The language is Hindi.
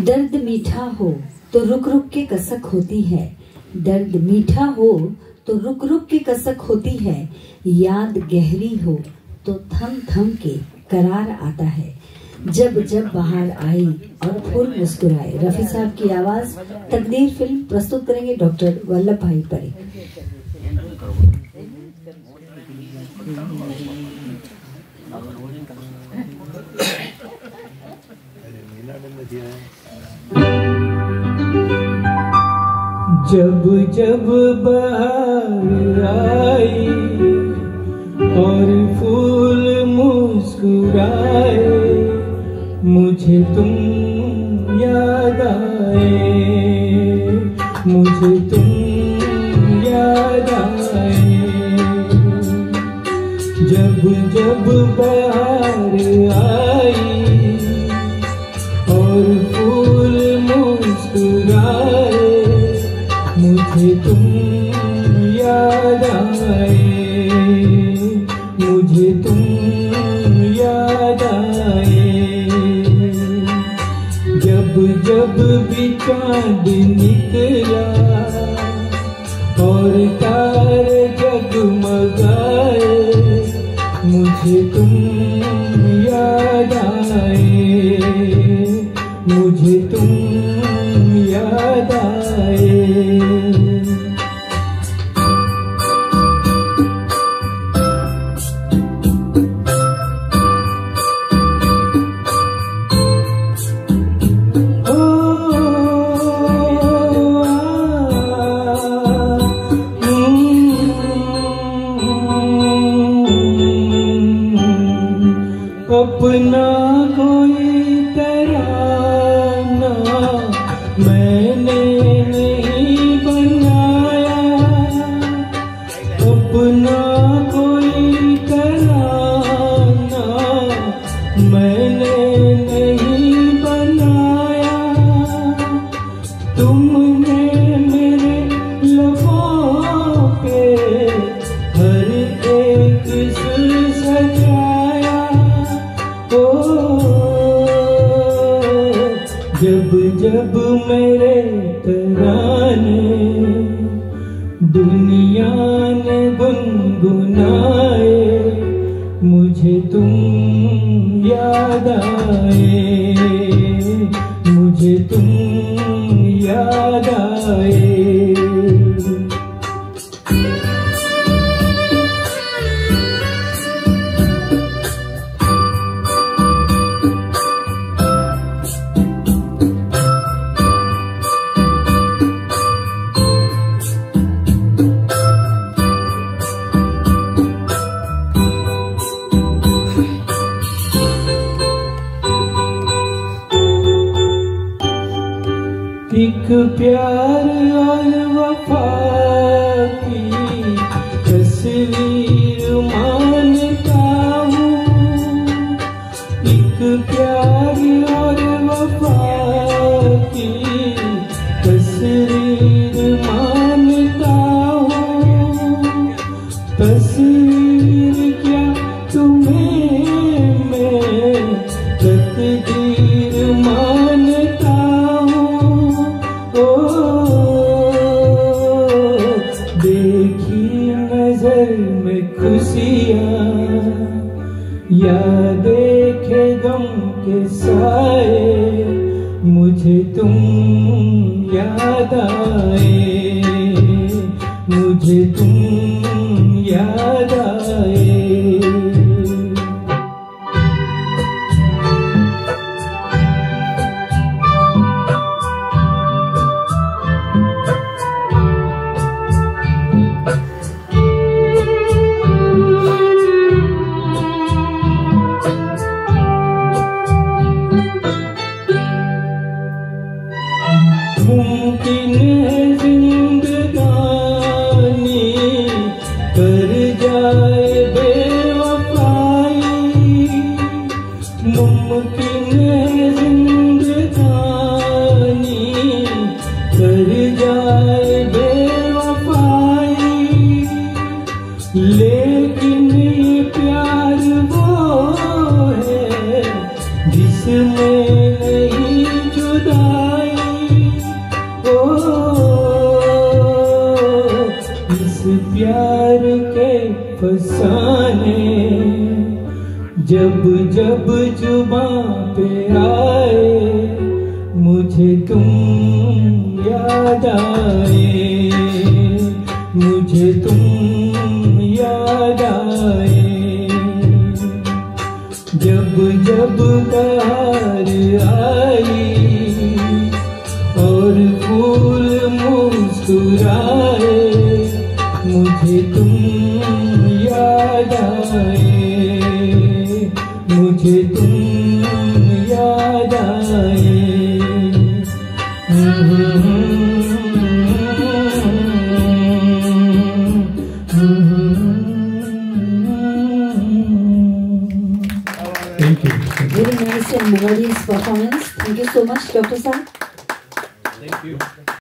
दर्द मीठा हो तो रुक रुक के कसक होती है। दर्द मीठा हो तो रुक रुक के कसक होती है। याद गहरी हो तो थम थम के करार आता है। जब जब बाहर आई और फूल मुस्कुराए। रफी साहब की आवाज़, तकदीर फ़िल्म प्रस्तुत करेंगे डॉक्टर वल्लभ भाई परे जब जब बाहर आई और फूल मुस्कुराए, मुझे तुम याद आए। मुझे तुम याद आए। जब जब बाहर भी चाँद निकला और तारे जगमगाए। मुझे तुम याद आए। मुझे तुम याद आए। अपना कोई तराना मैंने नहीं बनाया। अपना कोई तराना मैंने नहीं बनाया। तुमने जब जब मेरे तराने दुनिया ने गुनगुनाए मुझे तुम याद आए। एक प्यार और वफा की तस्वीर मानता हूँ। एक प्यार और वफा की तस्वीर मानता हूँ। तस्वीर या देखे गम के साए मुझे तुम याद आए। मुझे तुम continue प्यार के फसाने जब जब जुबा पे आए मुझे तुम याद आए। मुझे तुम याद आए Thank you. Very nice and melodious performance. Thank you so much, Dr. Sir. Thank you.